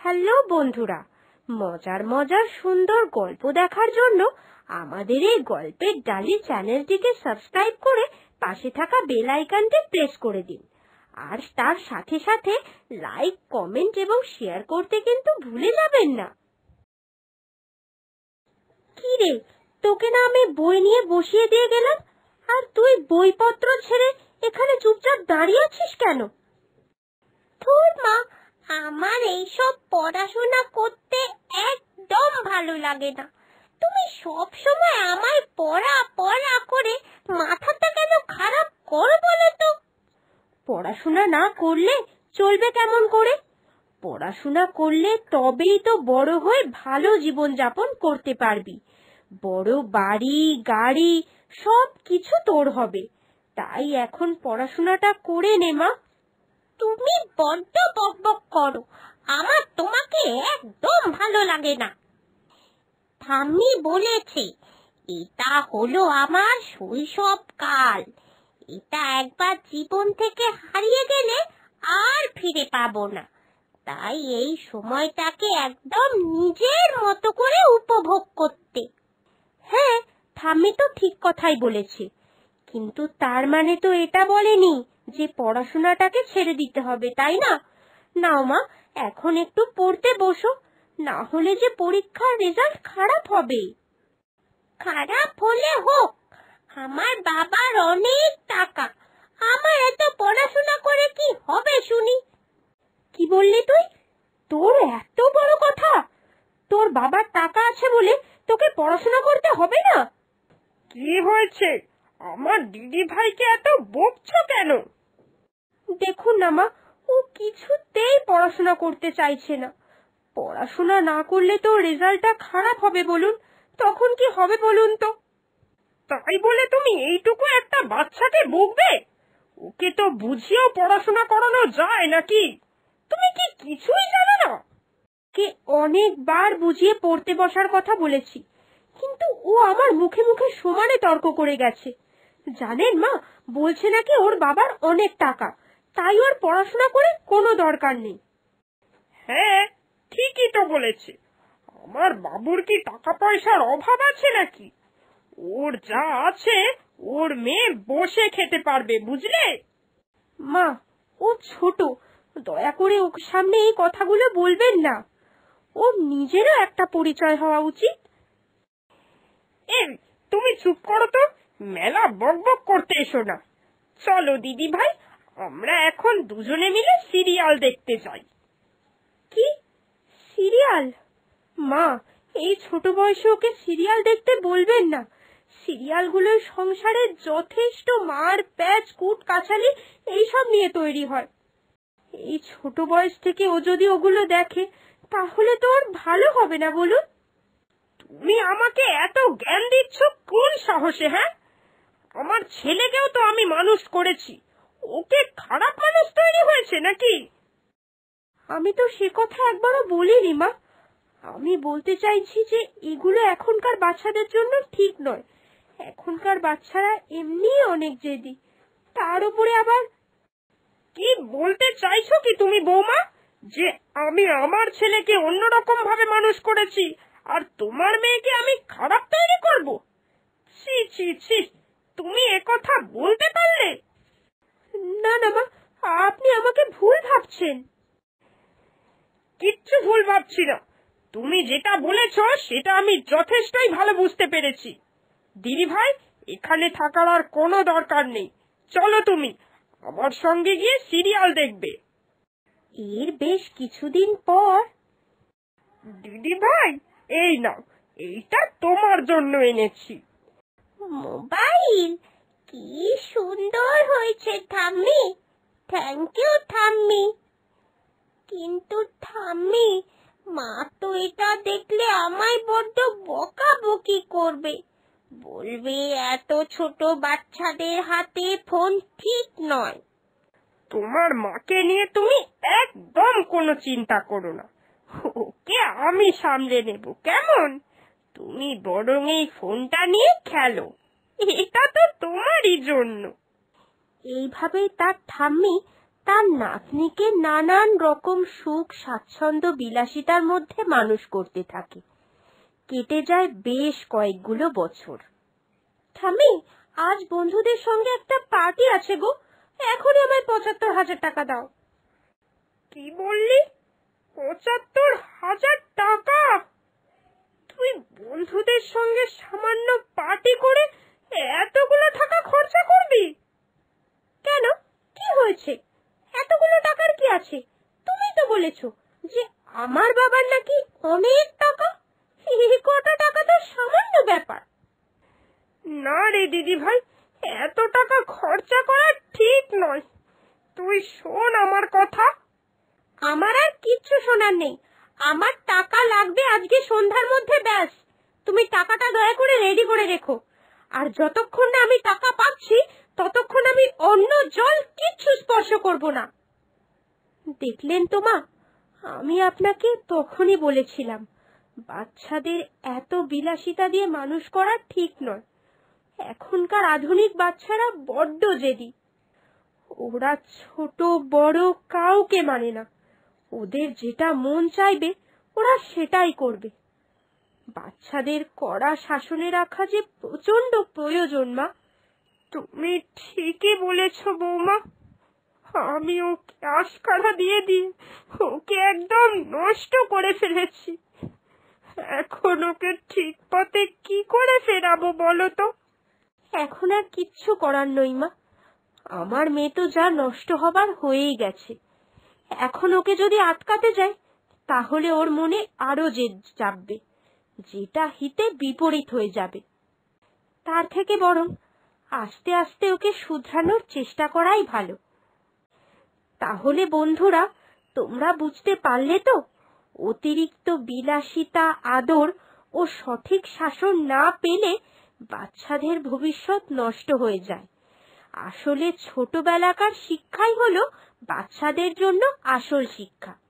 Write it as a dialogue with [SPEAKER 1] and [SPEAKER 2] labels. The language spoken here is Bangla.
[SPEAKER 1] হ্যালো বন্ধুরা, মজার মজার সুন্দর গল্প দেখার জন্য আমাদের এই গল্পের ডালি চ্যানেলটিকে সাবস্ক্রাইব করে পাশে থাকা বেল আইকনটি প্রেস করে দিন। আর তার সাথে সাথে লাইক, কমেন্ট এবং শেয়ার করতে কিন্তু ভুলে যাবেন না। কি রে, তোকে না আমি বই নিয়ে বসিয়ে দিয়ে গেলাম? আর তুই বইপত্র ছেড়ে এখানে চুপচাপ দাঁড়িয়ে আছিস কেন? মা আমার এইসব পড়াশোনা করতে একদম ভালো লাগে না। তুমি সব সময় আমায় পড়া পড়া করে মাথাটা কেন খারাপ করো বলো তো? পড়াশোনা না করলে চলবে কেমন করে? পড়াশোনা করলে তবেই তো বড় হয়ে ভালো জীবন যাপন করতে পারবি। বড় বাড়ি, গাড়ি সব কিছু তোর হবে। তাই এখন পড়াশোনাটা করে নে মা। তুমি বড্ড বকবক করো। আমার তোমাকে একদম ভালো লাগে না। ঠাম্মি বলেছে, এটা হলো আমার শৈশব কাল। এটা একবার জীবন থেকে হারিয়ে গেলে আর ফিরে পাবো না। তাই এই সময়টাকে একদম নিজের মতো করে উপভোগ করতে। হ্যাঁ ঠাম্মি তো ঠিক কথাই বলেছে। কিন্তু তার মানে তো এটা বলেনি যে পড়াশোনাটাকে ছেড়ে দিতে হবে, তাই না? নাও মা, এখন একটু পড়তে বসো, না হলে যে পরীক্ষার রেজাল্ট খারাপ হবে। খারাপ হলে হোক, আমার বাবার অনেক টাকা, আমার এত পড়াশোনা করে কি হবে শুনি? কি বললি তুই? তোর এত বড় কথা? তোর বাবার টাকা আছে বলে তোকে পড়াশোনা করতে হবে না?
[SPEAKER 2] কি হয়েছে? আমার দিদি ভাইকে এত বকছো কেন?
[SPEAKER 1] দেখুন না মা, ও কিছুতেই পড়াশোনা করতে চাইছে না। পড়াশোনা না করলে তো রেজাল্টটা খারাপ হবে বলুন, তখন কি হবে বলুন তো?
[SPEAKER 2] তাই বলে তুমি এইটুকু একটা বাচ্চাকে বকবে? ওকে তো বুঝিয়েও পড়াশোনা করানো যায় নাকি? তুমি কি কিছুই জানো না?
[SPEAKER 1] কে অনেকবার বুঝিয়ে পড়তে বসার কথা বলেছি, কিন্তু ও আমার মুখে মুখে সমানে তর্ক করে গেছে। জানেন মা, বলছে নাকি ওর বাবার অনেক টাকা তাই ওর পড়াশোনা করে কোনো দরকার নেই।
[SPEAKER 2] হ্যাঁ ঠিকই তো বলেছে। আমার বাবুর কি টাকা পয়সার অভাব আছে নাকি? ওর যা আছে ওর মেয়ে বসে খেতে পারবে বুঝলে?
[SPEAKER 1] মা ও ছোট। দয়া করে ওর সামনে এই কথাগুলো বলবেন না। ও নিজেরও একটা পরিচয় হওয়া উচিত।
[SPEAKER 2] এই তুমি চুপ করো তো। মেলা বকবক করতে এসো না। চলো দিদি ভাই আমরা এখন দুজনে মিলে সিরিয়াল দেখতে যাই।
[SPEAKER 1] কি? সিরিয়াল? মা, এই ছোট বয়সে ওকে সিরিয়াল দেখতে বলবেন না। সিরিয়ালগুলো সংসারে যথেষ্ট মার, প্যাচ, কুট, কাছালি এইসব নিয়ে তৈরি হয়। এই ছোট বয়স থেকে ও যদি ওগুলো দেখে, তাহলে তো ওর ভালো হবে না বলুন।
[SPEAKER 2] তুমি আমাকে এত জ্ঞান দিচ্ছ কোন সাহসে হ্যাঁ? আমার ছেলেকেও তো আমি মানুষ করেছি। ওকে খারাপ মানুষ তৈরি হয়েছে নাকি?
[SPEAKER 1] আমি তো সে কথা একবারও বলিনি, মা। আমি বলতে চাইছি যে এগুলো এখনকার বাচ্চাদের জন্য ঠিক নয়। এখনকার বাচ্চারা এমনি অনেক জেদি। তার উপরে আবার
[SPEAKER 2] কি বলতে চাইছো কি তুমি, বৌমা? যে আমি আমার ছেলেকে অন্যরকম ভাবে মানুষ করেছি, আর তোমার মেয়েকে আমি খারাপ তৈরি করব? ছি ছি ছি তুমি একথা বলতে পারলে
[SPEAKER 1] না না মা আপনি আমাকে ভুল ভাবছেন
[SPEAKER 2] কিচ্ছু না তুমি যেটা বলেছ সেটা আমি যথেষ্টই ভালো বুঝতে পেরেছি। দিদি ভাই এখানে থাকার আর কোনো দরকার নেই। চলো তুমি আমার সঙ্গে গিয়ে সিরিয়াল দেখবে।
[SPEAKER 1] এর বেশ কিছুদিন পর।
[SPEAKER 2] দিদি ভাই এই নাও এইটা তোমার জন্য এনেছি।
[SPEAKER 1] মোবাইল? কি সুন্দর হয়েছে ঠাম্মি। থ্যাংক ইউ ঠাম্মি। কিন্তু ঠাম্মি মা তো এটা দেখলে আমায় বড্ড বকাবকি করবে। বলবে এত ছোট বাচ্চাদের হাতে ফোন ঠিক নয়।
[SPEAKER 2] তোমার মাকে নিয়ে তুমি একদম কোনো চিন্তা করো না। ওকে আমি সামলে নেব কেমন? তুমি বরং এই ফোনটা নিয়ে খেলো। এটা তো তোমারই জন্য।
[SPEAKER 1] এইভাবেই তার ঠাম্মি তার নাতনিকে নানান রকম সুখ স্বাচ্ছন্দ্য বিলাসিতার মধ্যে মানুষ করতে থাকে। কেটে যায় বেশ কয়েকগুলো বছর। ঠামি আজ বন্ধুদের সঙ্গে একটা পার্টি আছে গো। এখনই আমায় পঁচাত্তর হাজার টাকা দাও।
[SPEAKER 2] কি বললি? পঁচাত্তর হাজার টাকা? তুই বন্ধুদের সঙ্গে সামান্য পার্টি করে এতগুলো টাকা খরচা করবি?
[SPEAKER 1] কেন? কি হয়েছে? এতগুলো টাকার কি আছে? তুমি তো বলেছ যে আমার বাবার নাকি অনেক টাকা। কটা টাকা তো সামান্য ব্যাপার।
[SPEAKER 2] না রে দিদি ভাই এত টাকা খরচা করা ঠিক নয়। তুই শোন আমার কথা।
[SPEAKER 1] আমার আর কিচ্ছু শোনার নেই। আমার টাকা লাগবে আজকে সন্ধ্যার মধ্যে ব্যাস। তুমি টাকাটা দয়া করে রেডি করে রেখো। আর যতক্ষণ না আমি টাকা পাচ্ছি ততক্ষণ আমি অন্য জল কিচ্ছু স্পর্শ করব না। দেখলেন তো মা, আমি আপনাকে তখনই বলেছিলাম, বাচ্চাদের এত বিলাসিতা দিয়ে মানুষ করা ঠিক নয়। এখনকার আধুনিক বাচ্চারা বড্ড জেদি। ওরা ছোট, বড় কাউকে মানে না। ওদের যেটা মন চাইবে, ওরা সেটাই করবে। বাচ্চাদের কড়া শাসনে রাখা যে প্রচণ্ড প্রয়োজন মা
[SPEAKER 2] তুমি ঠিকই বলেছ, বৌমা। আমি ওকে আশকারা দিয়ে দিয়ে ওকে একদম নষ্ট করে ফেলেছি। এখন ওকে ঠিক পথে কি করে ফেরাবো বলো তো?
[SPEAKER 1] এখন আর কিচ্ছু করার নই, মা। আমার মেয়ে তো যা নষ্ট হবার হয়েই গেছে। এখন ওকে যদি আটকাতে যাই, তাহলে ওর মনে আরও জেদ চাপবে যেটা হিতে বিপরীত হয়ে যাবে। তার থেকে বরং আস্তে আস্তে ওকে শুধরানোর চেষ্টা করাই ভালো। তাহলে বন্ধুরা, তোমরা বুঝতে পারলে তো, অতিরিক্ত বিলাসিতা, আদর ও সঠিক শাসন না পেলে বাচ্চাদের ভবিষ্যৎ নষ্ট হয়ে যায়। আসলে ছোটবেলাকার শিক্ষাই হলো বাচ্চাদের জন্য আসল শিক্ষা।